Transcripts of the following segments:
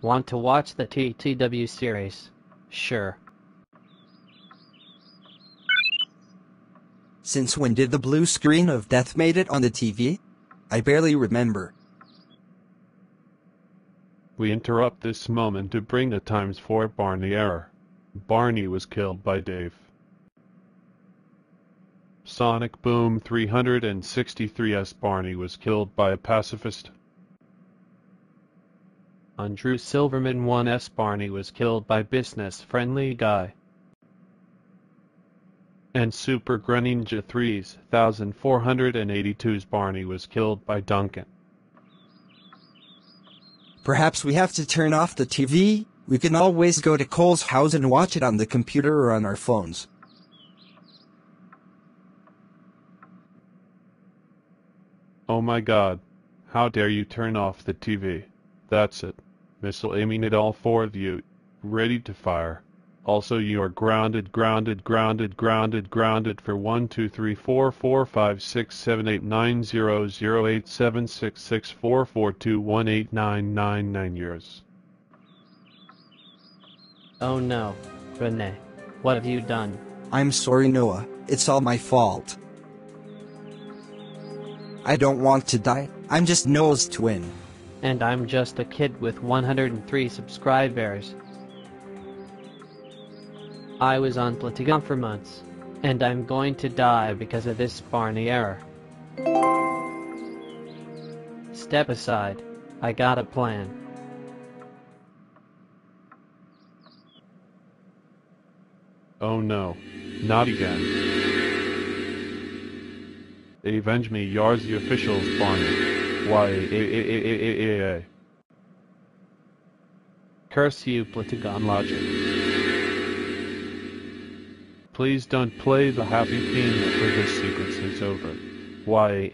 Want to watch the TTW series? Sure. Since when did the blue screen of death made it on the TV? I barely remember. We interrupt this moment to bring the Times 4 Barney error. Barney was killed by Dave. Sonic Boom 363S Barney was killed by a pacifist. Andrew Silverman 1S Barney was killed by business friendly guy. And Super Greninja 3482's Barney was killed by Duncan. Perhaps we have to turn off the TV? We can always go to Cole's house and watch it on the computer or on our phones. Oh my god. How dare you turn off the TV. That's it. Missile aiming at all four of you. Ready to fire. Also you are grounded, grounded, grounded, grounded, grounded for 1, 2, 3, 4, 4, 5, 6, 7, 8, 9, 0, 0, 8, 7, 6, 6, 4, 4, 2, 1, 8, 9, 9, 9 years. Oh no, Rene. What have you done? I'm sorry Noah, it's all my fault. I don't want to die, I'm just Noah's twin. And I'm just a kid with 103 subscribers. I was on Plotagon for months, and I'm going to die because of this Barney error. Step aside. I got a plan. Oh no. Not again. Avenge me, the officials, Barney. Why. Curse you, Plotagon Logic. Please don't play the happy theme after this sequence is over. Why.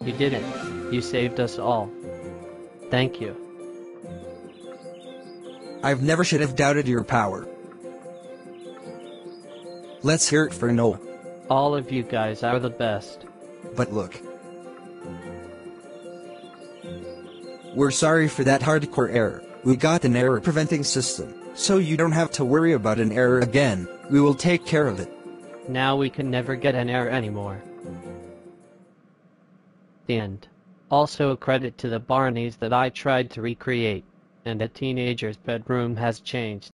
You did it. You saved us all. Thank you. I've never should have doubted your power. Let's hear it for Noah. All of you guys are the best. But look. We're sorry for that hardcore error. We got an error preventing system, so you don't have to worry about an error again. We will take care of it. Now we can never get an error anymore. The end. Also a credit to the Barneys that I tried to recreate, and a teenager's bedroom has changed.